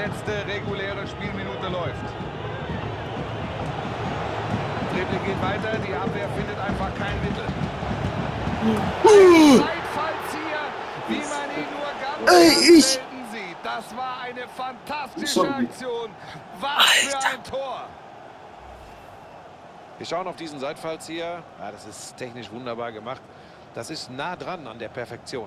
Die letzte reguläre Spielminute läuft. Dribbling geht weiter, die Abwehr findet einfach kein Mittel. Ein wie man ihn nur ganz, Ey, ich- sieht. Das war eine fantastische Aktion. Was für ein Tor. Wir schauen auf diesen Seitfallzieher. Ja, das ist technisch wunderbar gemacht. Das ist nah dran an der Perfektion.